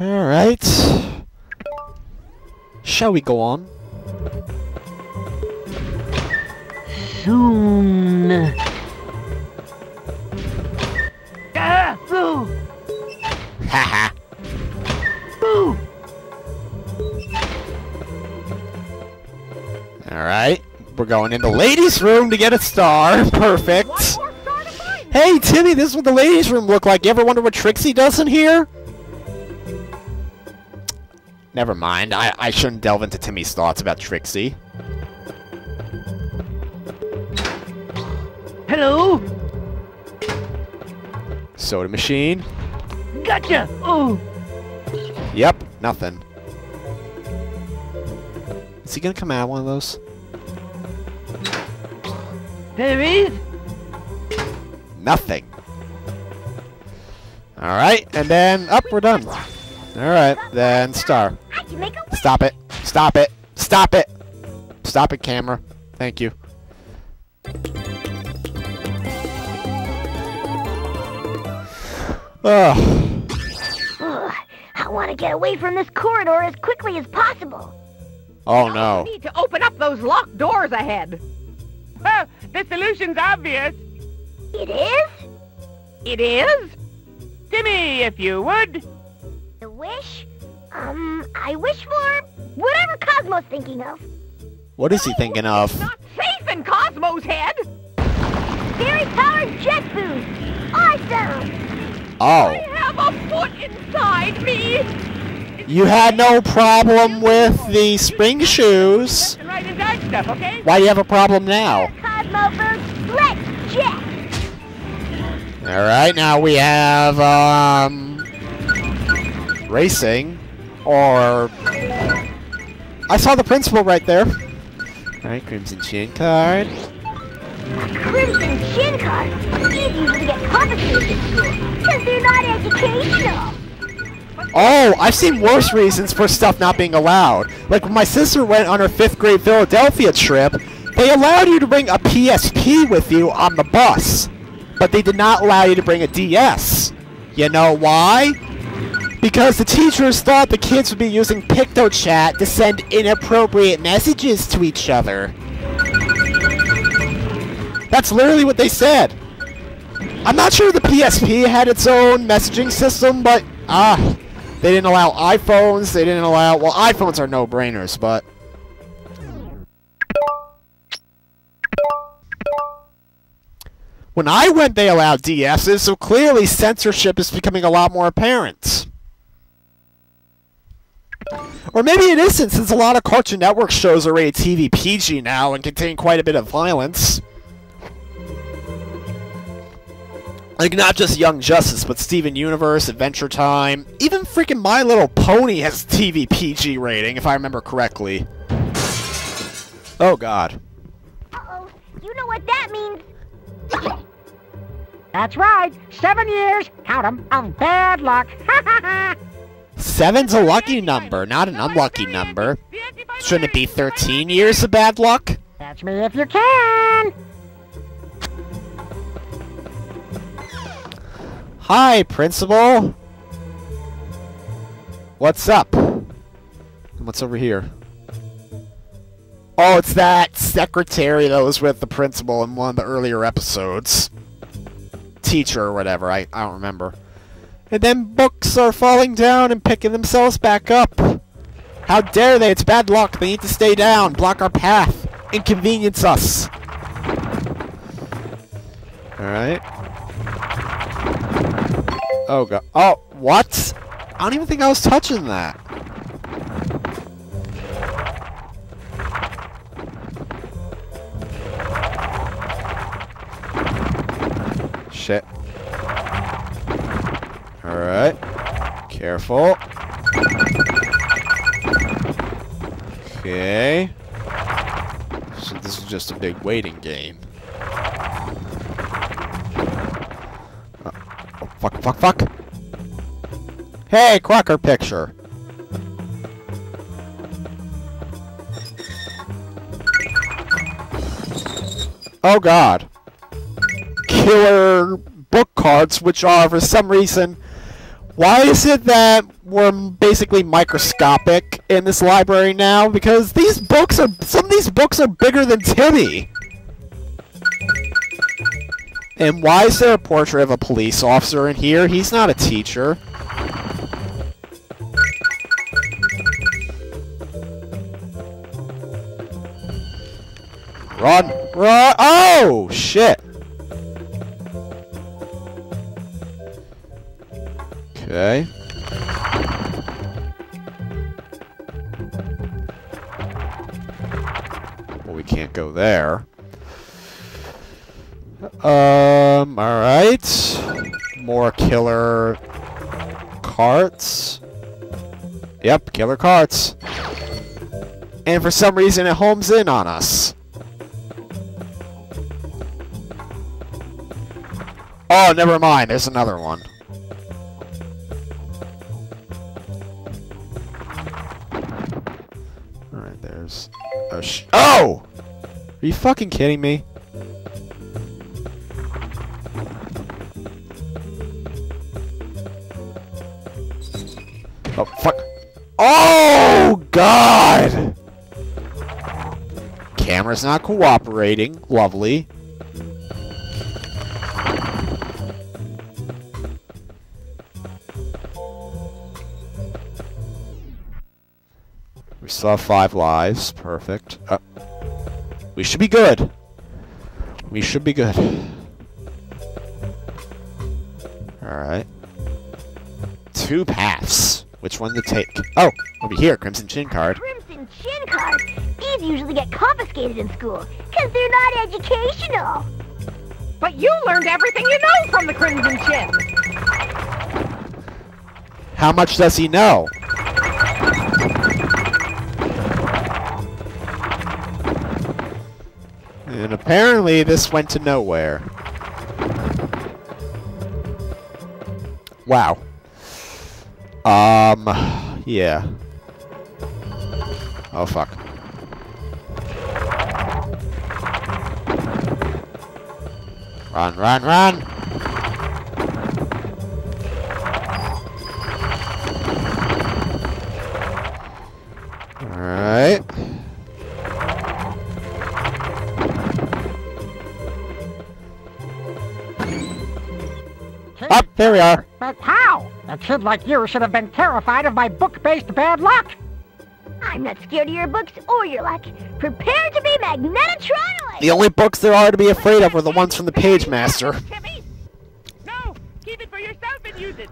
Alright. Shall we go on? Soon. Ah! Boo! Haha. Boo! Alright. We're going in the ladies' room to get a star. Perfect. Hey, Timmy, this is what the ladies' room look like. You ever wonder what Trixie does in here? Never mind. I, I shouldn't delve into Timmy's thoughts about Trixie. Hello? Soda machine. Gotcha! Oh! Yep, nothing. Is he gonna come out one of those? There is? Nothing. Alright, and then up, we're done. Alright, then star. Stop it. Stop it. Stop it. Stop it, camera. Thank you. Ugh. Ugh, I want to get away from this corridor as quickly as possible. Oh no. We need to open up those locked doors ahead. Well, the solution's obvious. It is? It is? Timmy, if you would. The wish? Um, I wish for whatever Cosmo's thinking of. What is he thinking of? Not safe in Cosmo's head. Very powered jet boost. Awesome. I Oh. have a foot inside me. You had no problem with the spring shoes. Right stuff, okay? Why do you have a problem now? Cosmo boost. Let's jet. Alright, now we have, um... Racing. Or... I saw the principal right there. Alright, Crimson Chin card. Crimson chin card. These usually get confiscated because they're not educational. Oh, I've seen worse reasons for stuff not being allowed. Like when my sister went on her fifth grade Philadelphia trip, they allowed you to bring a PSP with you on the bus, but they did not allow you to bring a DS. You know why? Because the teachers thought the kids would be using PictoChat to send inappropriate messages to each other. That's literally what they said. I'm not sure the PSP had its own messaging system, but ah, they didn't allow iPhones. They didn't allow well, iPhones are no-brainers, but when I went, they allowed DSs, so clearly censorship is becoming a lot more apparent. Or maybe it isn't, since a lot of Cartoon Network shows are rated TV PG now and contain quite a bit of violence. Like, not just Young Justice, but Steven Universe, Adventure Time, even freaking My Little Pony has TV PG rating, if I remember correctly. Oh, God. Uh-oh. You know what that means. That's right. Seven years, count 'em, of bad luck. Seven's a lucky number, not an unlucky number. Shouldn't it be 13 years of bad luck? Catch me if you can. Hi, Principal. What's up? What's over here? Oh, it's that secretary that was with the principal in one of the earlier episodes. Teacher or whatever, I, I don't remember. And then books are falling down and picking themselves back up. How dare they? It's bad luck. They need to stay down, block our path, inconvenience us. Alright. Oh god. Oh, what? I don't even think I was touching that. Alright. Careful. Okay. So this is just a big waiting game. Uh, oh, fuck, fuck, fuck! Hey, Crocker picture! Oh god. Killer book cards, which are, for some reason, Why is it that we're basically microscopic in this library now? Because these books are some of these books are bigger than Timmy. And why is there a portrait of a police officer in here? He's not a teacher. Run! Run! Oh! Shit! Okay. Well, we can't go there. Um, alright. More killer carts. Yep, killer carts. And for some reason it homes in on us. Oh, never mind. There's another one. Oh! Are you fucking kidding me? Oh, fuck. Oh, God! Camera's not cooperating. Lovely. We still have five lives. Perfect. Uh, we should be good. We should be good. Alright. Two paths. Which one to take? Oh, over here, Crimson Chin card. Crimson Chin cards. These usually get confiscated in school because they're not educational. But you learned everything you know from the Crimson Chin. How much does he know? Apparently this went to nowhere. Wow. Um, yeah. Oh, fuck. Run, run, run! Up, there we are. But how? A kid like you should have been terrified of my book-based bad luck. I'm not scared of your books or your luck. Prepare to be Magnetronic! The only books there are to be afraid of are the ones from the Pagemaster. Timmy! No! Keep it for yourself and use it!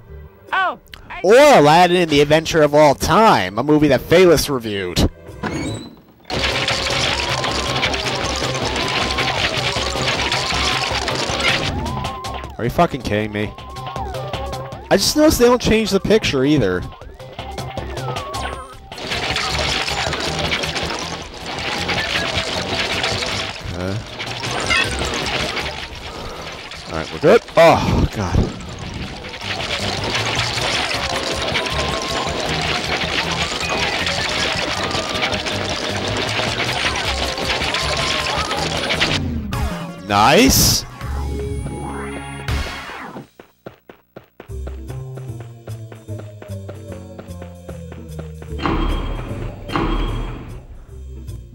Oh! I Or Aladdin and the Adventure of All Time, a movie that Phelous reviewed. Are you fucking kidding me? I just noticed they don't change the picture either. Okay. Alright, we're good. Oh, God. Nice.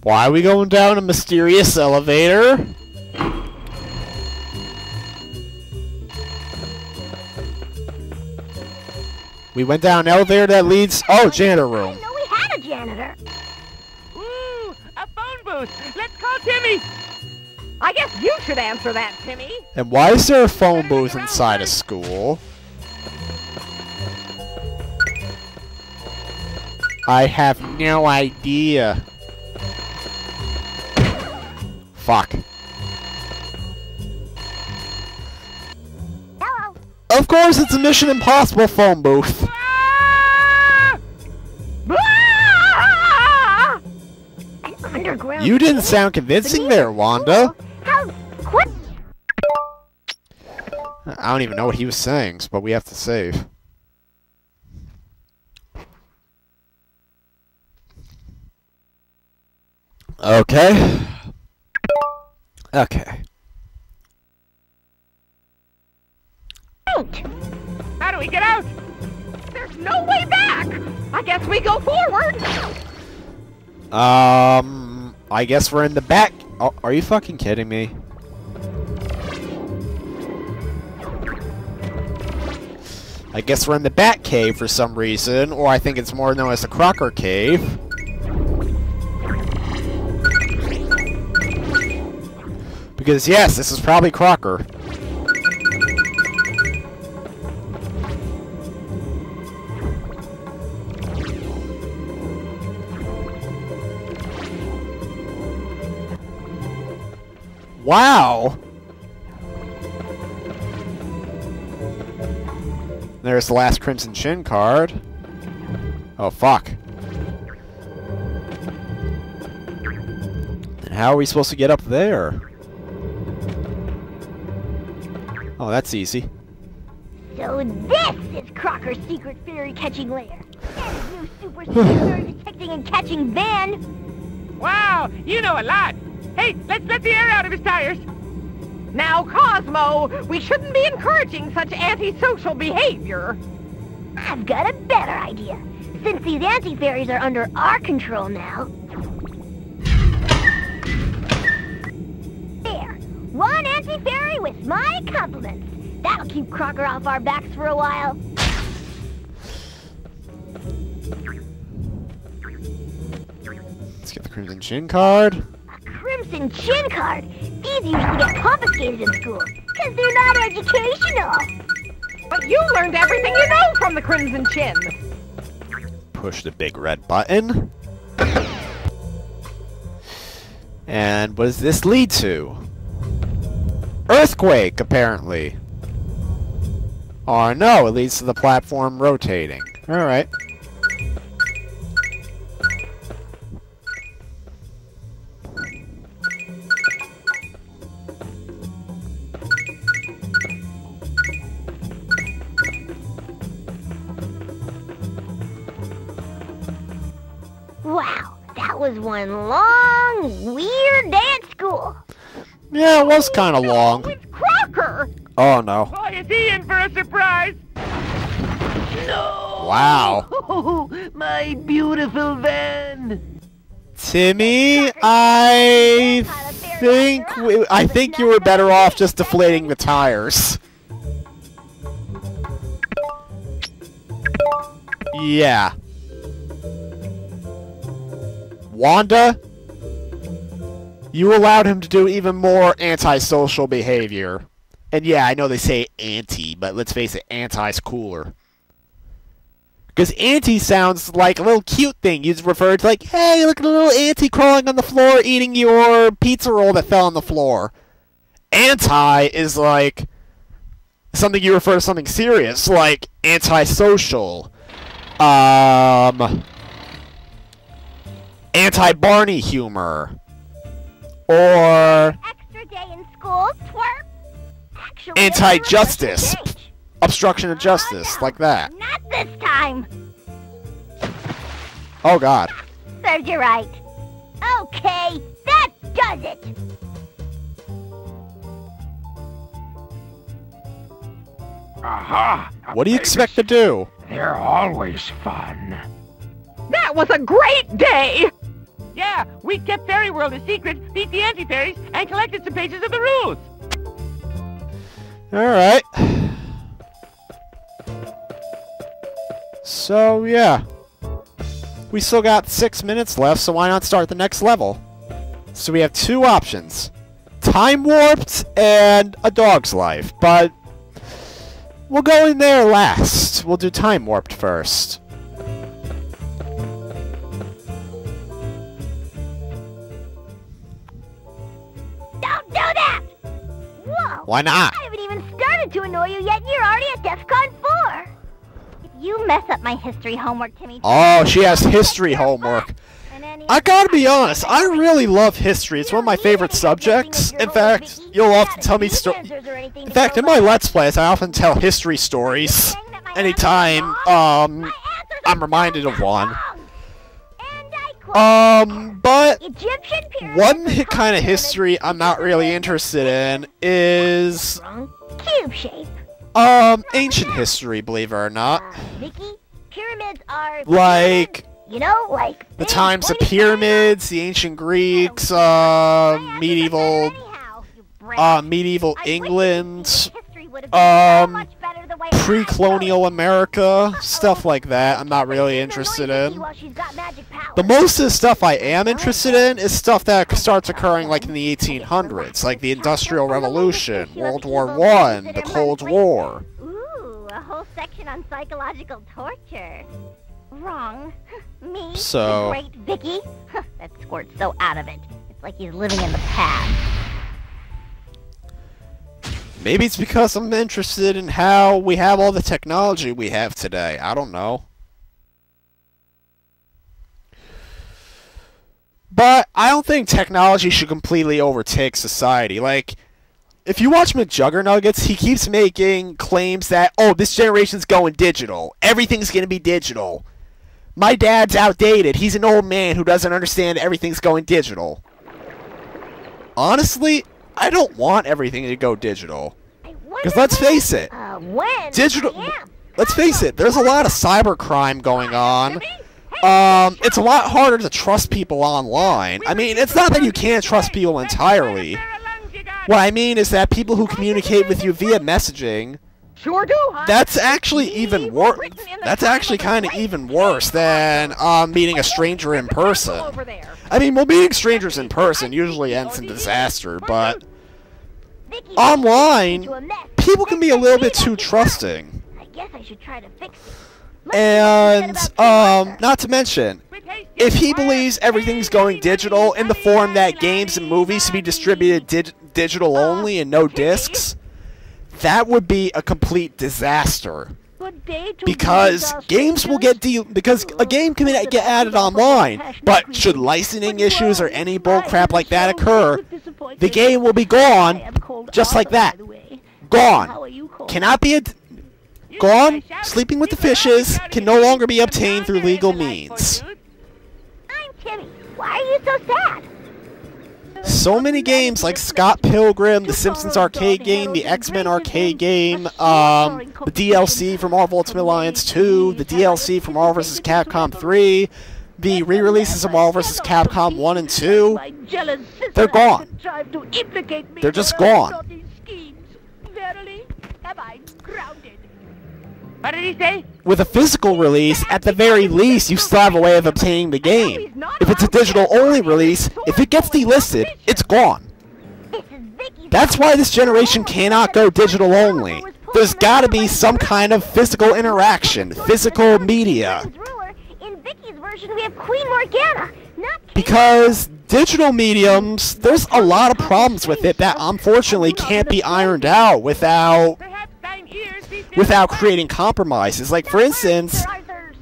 Why are we going down a mysterious elevator? We went down an elevator that leads... Oh, janitor I room. didn't know we had a janitor. Ooh! A phone booth! Let's call Timmy! I guess you should answer that, Timmy! And why is there a phone booth inside a school? I have no idea. Fuck. Hello. Of course it's a Mission Impossible phone booth. You didn't sound convincing there, Wanda. school? How? What? I don't even know what he was saying, but we have to save. Okay. Okay. Right. How do we get out? There's no way back! I guess we go forward! Um, I guess we're in the back. Oh, are you fucking kidding me? I guess we're in the Bat Cave for some reason, or I think it's more known as the Crocker Cave. Because yes, this is probably Crocker. Wow! There's the last Crimson Chin card. Oh, fuck. Then how are we supposed to get up there? That's easy. So this is Crocker's secret fairy catching lair. And his new super secret fairy detecting and catching van. Wow, you know a lot. Hey, let's let the air out of his tires. Now, Cosmo, we shouldn't be encouraging such antisocial behavior. I've got a better idea. Since these anti-fairies are under our control now. There. One anti-fairy with my compliments. That'll keep Crocker off our backs for a while. Let's get the Crimson Chin card. A Crimson Chin card. These usually get confiscated in school. Because they're not educational. But you learned everything you know from the Crimson Chin. Push the big red button. And what does this lead to? Earthquake, apparently. Oh no, it leads to the platform rotating. Alright. Wow, that was one long, weird at school. Yeah, it was kind of long. Oh, it's Crocker! Oh no. Boy, is he in for a surprise! No! Wow. Oh, my beautiful van! Timmy, I think we, I think you were better off just deflating the tires. Yeah. Wanda, you allowed him to do even more antisocial behavior. And yeah, I know they say anti, but let's face it, anti's cooler. Because anti sounds like a little cute thing. You refer to like, hey, look at a little anti crawling on the floor eating your pizza roll that fell on the floor. Anti is like something you refer to something serious, like antisocial. Um anti-Barney humor. Or Extra day in school, twerp. Actually, Anti-justice. everyone has to obstruction of oh, justice, Oh, no. like that. Not this time. Oh god. Serves you right. Okay, that does it. Aha! What do you expect to do? They're always fun. That was a great day! Yeah, we kept Fairy World a secret, beat the anti-fairies, and collected some pages of the rules. Alright. So, yeah. We still got six minutes left, so why not start the next level? So we have two options. Time Warped and A Dog's Life, but... We'll go in there last. We'll do Time Warped first. Why not? I haven't even started to annoy you yet, and you're already at DEFCON 4! If you mess up my history homework, Timmy... Oh, she has history homework. I gotta be honest, I really love history. It's one of my favorite subjects. In fact, you'll often tell me stories. In fact, in my Let's Plays, I often tell history stories. Anytime, um, I'm reminded of one. Um, but one kind of history I'm not really interested in is, Cube shape. um, ancient history, believe it or not. Uh, are Like you know, like the times of pyramids, the ancient Greeks, uh, medieval, you brat. uh, medieval England, history would have been so um, much better the way I pre-colonial America, stuff like that. I'm not really interested in. While she's got magic powers. The most of the stuff I am interested in is stuff that starts occurring like in the 1800s, like the Industrial Revolution, World War One, the Cold War. Ooh, a whole section on psychological torture. Wrong. Me, So- the great Vicky? that squirt's so out of it. It's like he's living in the past. Maybe it's because I'm interested in how we have all the technology we have today. I don't know. But I don't think technology should completely overtake society. Like, if you watch McJuggernuggets, he keeps making claims that, oh, this generation's going digital. Everything's going to be digital. My dad's outdated. He's an old man who doesn't understand everything's going digital. Honestly, I don't want everything to go digital. Because let's face it, Uh, digital. Let's face it, there's a lot of cybercrime going on. Um, it's a lot harder to trust people online. I mean, it's not that you can't trust people entirely. What I mean is that people who communicate with you via messaging, Sure do, huh? that's actually even worse. That's actually kind of even worse than um, meeting a stranger in person. I mean, well, meeting strangers in person usually ends in disaster, but online, into a mess. people can be a little bit too trusting. I guess I should try to fix it. Let's see what you And, um, not to mention, if he believes everything's going digital in the form that games and movies to be distributed dig- digital only and no discs, that would be a complete disaster. Good day to Because games will get de- because a game can get added online, but should licensing issues or any bullcrap like that occur, the game will be gone, just like that. Gone. Cannot be gone. Sleeping with the fishes can no longer be obtained through legal means. I'm Timmy. Why are you so sad? So many games like Scott Pilgrim, the Simpsons arcade game, the X-Men arcade game, um, the DLC for Marvel Ultimate Alliance 2, the DLC for Marvel vs. Capcom 3, the re-releases of Marvel vs. Capcom 1 and 2, they're gone. They're just gone. What did he say? With a physical release, at the very least, you still have a way of obtaining the game. If it's a digital-only release, if it gets delisted, it's gone. That's why this generation cannot go digital only. There's gotta be some kind of physical interaction, physical media. Because digital mediums, there's a lot of problems with it that unfortunately can't be ironed out without without creating compromises. Like for instance, Sir Arthur,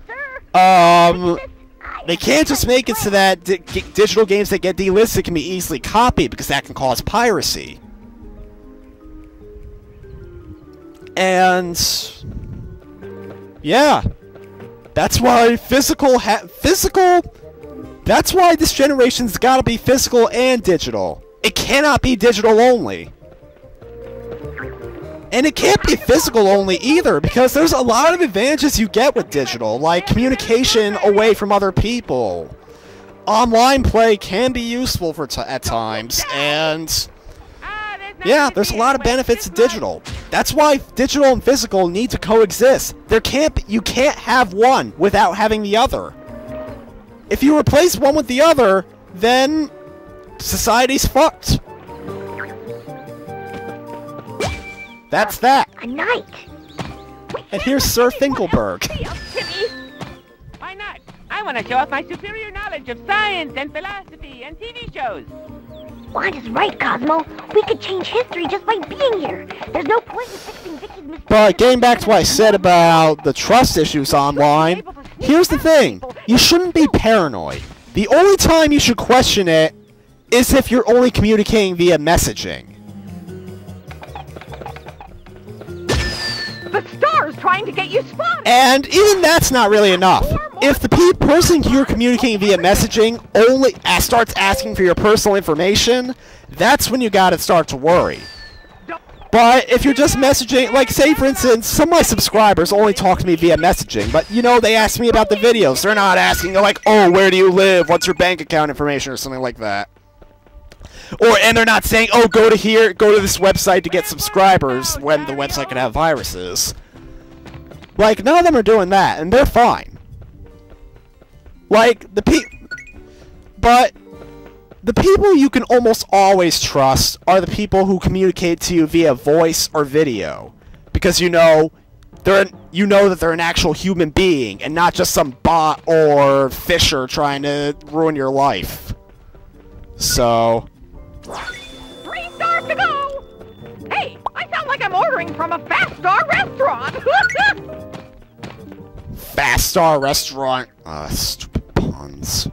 sir. um, they can't just make it so that di- digital games that get delisted can be easily copied because that can cause piracy. And yeah, that's why physical ha- physical. That's why this generation's got to be physical and digital. It cannot be digital only. And it can't be physical only either, because there's a lot of advantages you get with digital, like communication away from other people. Online play can be useful for at times, and Ah, yeah, there's a lot of benefits to digital. That's why digital and physical need to coexist. There can't be, you can't have one without having the other. If you replace one with the other, then society's fucked. That's that. A knight. And here's Sir Finkelberg. Hey, up, Timmy. Why not? I want to show off my superior knowledge of science and philosophy and TV shows. Wand is right, Cosmo. We could change history just by being here. There's no point in fixing Vicky's mistakes. But getting back to what I said about the trust issues online, here's the thing. You shouldn't be paranoid. The only time you should question it is if you're only communicating via messaging. The star's trying to get you spotted. And even that's not really enough. If the pe- person you're communicating via messaging only starts asking for your personal information, that's when you gotta start to worry. But if you're just messaging, like say for instance, some of my subscribers only talk to me via messaging, but you know they ask me about the videos. They're not asking they're like, oh, where do you live? What's your bank account information or something like that. Or and they're not saying, oh, go to here, go to this website to get subscribers when the website could have viruses. Like none of them are doing that, and they're fine. Like the pe, but the people you can almost always trust are the people who communicate to you via voice or video, because you know they're you know that they're an actual human being and not just some bot or fisher trying to ruin your life. So, Three stars to go! Hey, I sound like I'm ordering from a fast star restaurant! Fast Star Restaurant. Ah, stupid puns.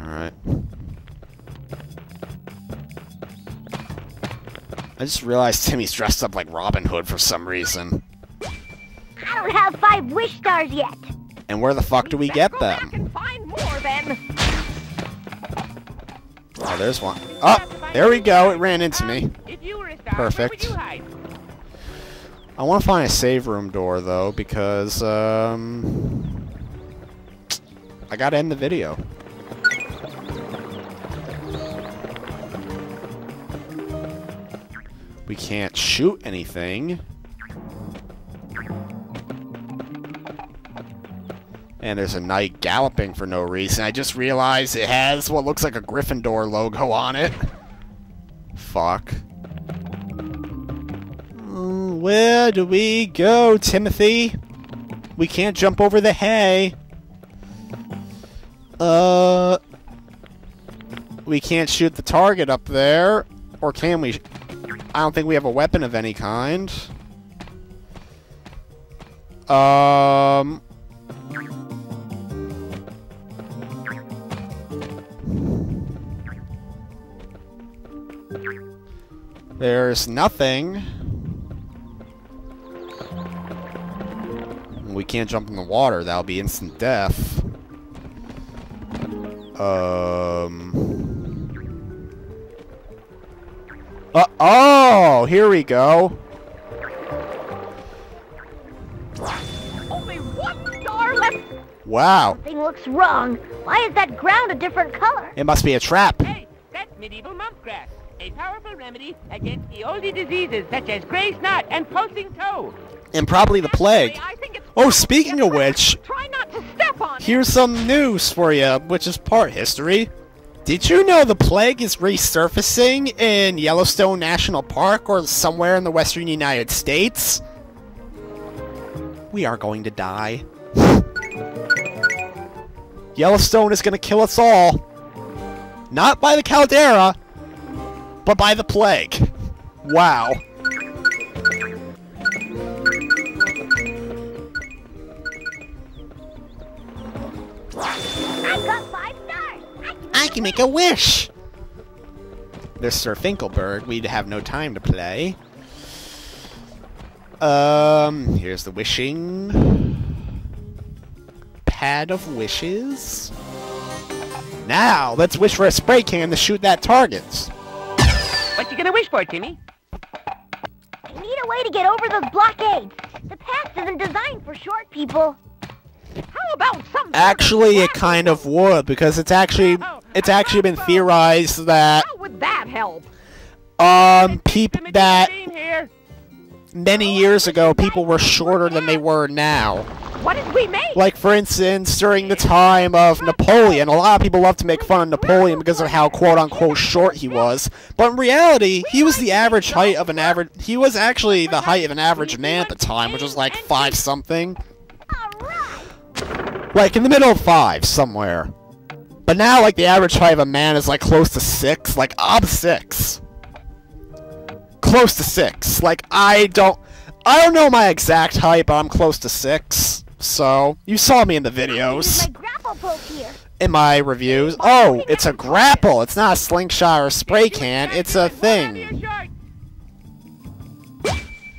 Alright. I just realized Timmy's dressed up like Robin Hood for some reason. I don't have five wish stars yet. And where the fuck do we get Go back them? and find more then. There's one. Oh, there we go. It ran into me. Perfect. I want to find a save room door, though, because, um... I gotta end the video. We can't shoot anything. And there's a knight galloping for no reason. I just realized it has what looks like a Gryffindor logo on it. Fuck. Where do we go, Timothy? We can't jump over the hay. Uh... We can't shoot the target up there. Or can we? I don't think we have a weapon of any kind. Um... There's nothing. We can't jump in the water. That'll be instant death. Um. Uh oh! Here we go. Only one star left. Wow. Something looks wrong. Why is that ground a different color? It must be a trap. Hey, that's medieval monk grass. A powerful remedy against the oldie diseases such as gray snot and pulsing toe. And probably the plague. Actually, I think it's Oh, speaking of which, Try not to step on here's some news for you, which is part history. Did you know the plague is resurfacing in Yellowstone National Park or somewhere in the western United States? We are going to die. Yellowstone is going to kill us all. Not by the caldera, but by the plague. Wow. I got five stars. I can I can make a wish! Mr. Finkelberg, we'd have no time to play. Um, here's the wishing pad of wishes. Now, let's wish for a spray can to shoot that target. What you gonna wish for, Timmy? I need a way to get over those blockades. The path isn't designed for short people. How about some Actually, it kind of would because it's actually it's actually been theorized that How would that help? um peop that many years ago people were shorter than they were now. What did we make? Like, for instance, during the time of Napoleon, a lot of people love to make fun of Napoleon because of how quote-unquote short he was. But in reality, he was the average height of an average... He was actually the height of an average man at the time, which was like five-something. Like, in the middle of five, somewhere. But now, like, the average height of a man is, like, close to six. Like, I'm six. Close to six. Like, I don't... I don't know my exact height, but I'm close to six. So, you saw me in the videos. my grapple poke here. in my reviews. Oh, it's a grapple. It's not a slingshot or a spray can. It's a thing.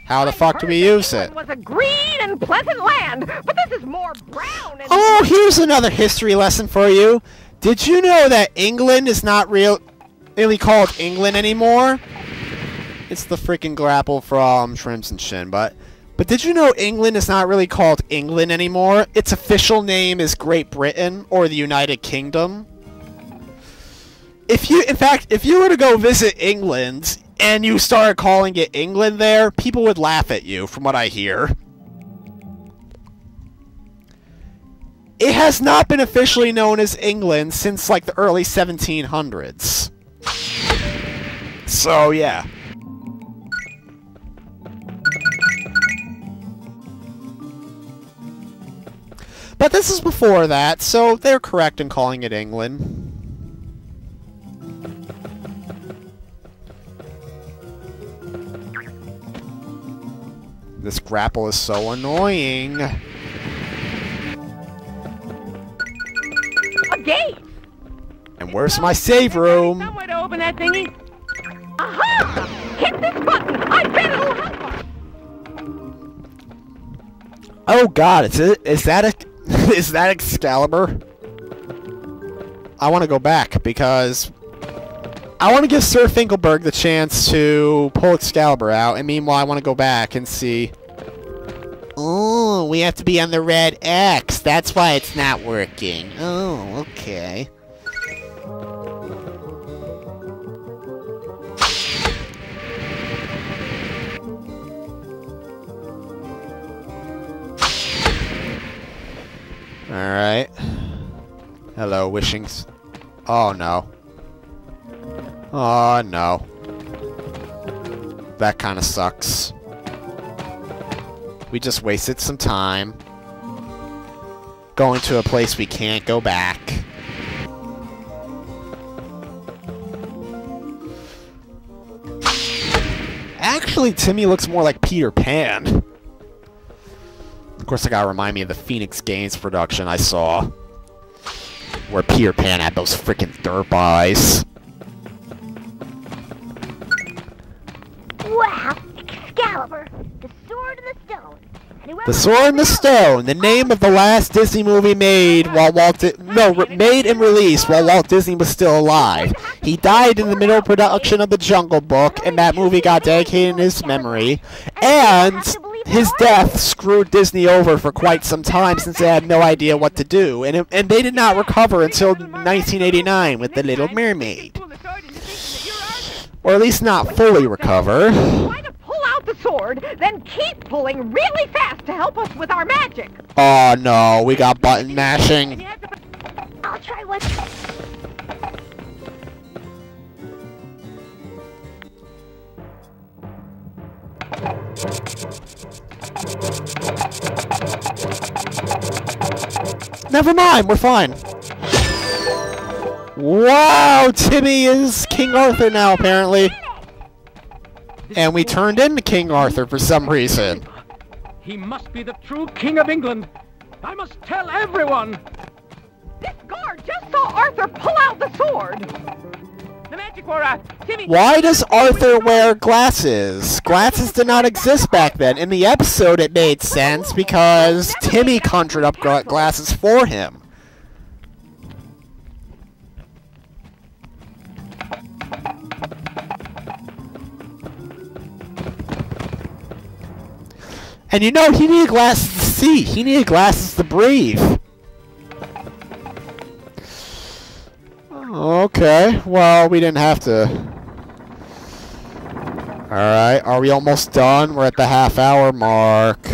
How the fuck do we use it? It was a green and pleasant land, but this is more brown and. Oh, here's another history lesson for you. Did you know that England is not real, really called England anymore? It's the freaking grapple from Crimson Chin, but but did you know England is not really called England anymore? Its official name is Great Britain or the United Kingdom. If you, in fact, if you were to go visit England and you started calling it England there, people would laugh at you, from what I hear. It has not been officially known as England since like the early 1700s. So, yeah. But this is before that, so they're correct in calling it England. This grapple is so annoying. A gate! And where's my save room? Somewhere to open that thingy. Aha! Hit this button! I bet it'll help! Oh god, is it is that a is that Excalibur? I want to go back because I want to give Sir Finkelberg the chance to pull Excalibur out, and meanwhile I want to go back and see. Oh, we have to be on the red X. That's why it's not working. Oh, okay. Alright. Hello, wishings. Oh no. Oh no. That kind of sucks. We just wasted some time. Going to a place we can't go back. Actually, Timmy looks more like Peter Pan. Of course, I gotta remind me of the Phoenix Games production I saw. Where Peter Pan had those freaking derp eyes. Wow! Excalibur! The sword and the stone! The Sword and the Stone, the name of the last Disney movie made while Walt Di no made and released while Walt Disney was still alive. He died in the middle of production of The Jungle Book, and that movie got dedicated in his memory. And his death screwed Disney over for quite some time since they had no idea what to do, and it, and they did not recover until 1989 with The Little Mermaid, Pull the sword and you think that you're Arthur. or at least not fully recover. Why to pull out the sword, then keep pulling really fast to help us with our magic? Oh no, we got button mashing. you have to I'll try one. Never mind, we're fine. Wow, Timmy is King Arthur now, apparently. And we turned into King Arthur for some reason. He must be the true King of England. I must tell everyone. This guard just saw Arthur pull out the sword. Why does Arthur wear glasses? Glasses did not exist back then. In the episode, it made sense because Timmy conjured up glasses for him. And you know, he needed glasses to see. He needed glasses to breathe. Okay, well, we didn't have to. Alright, are we almost done? We're at the half hour mark.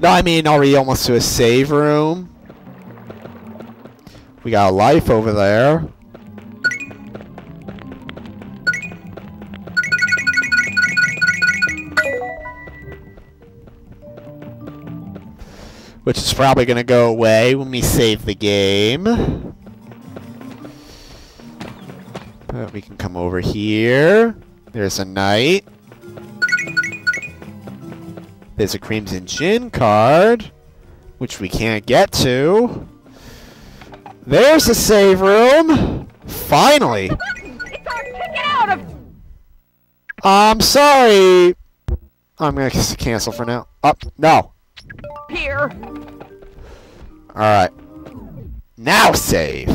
No, I mean, are we almost to a save room? We got a life over there. Which is probably going to go away when we save the game. But we can come over here. There's a knight. There's a Crimson Chin card, which we can't get to. There's a save room. Finally. It's our ticket out of I'm sorry. I'm gonna cancel for now. Up. no. here. Alright. Now save!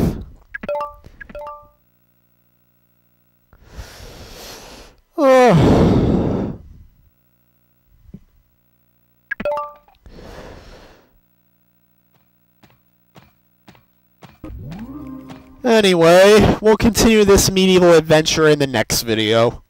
Oh. Anyway, we'll continue this medieval adventure in the next video.